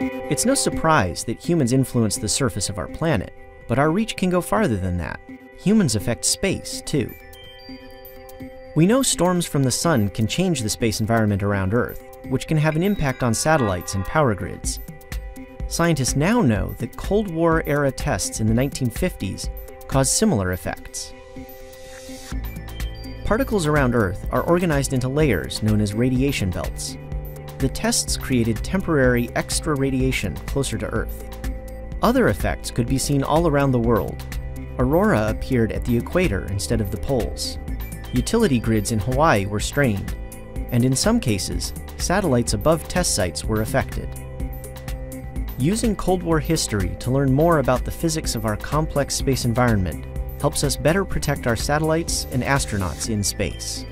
It's no surprise that humans influence the surface of our planet, but our reach can go farther than that. Humans affect space, too. We know storms from the sun can change the space environment around Earth, which can have an impact on satellites and power grids. Scientists now know that Cold War era tests in the 1950s caused similar effects. Particles around Earth are organized into layers known as radiation belts. The tests created temporary extra radiation closer to Earth. Other effects could be seen all around the world. Aurora appeared at the equator instead of the poles. Utility grids in Hawaii were strained, and in some cases, satellites above test sites were affected. Using Cold War history to learn more about the physics of our complex space environment helps us better protect our satellites and astronauts in space.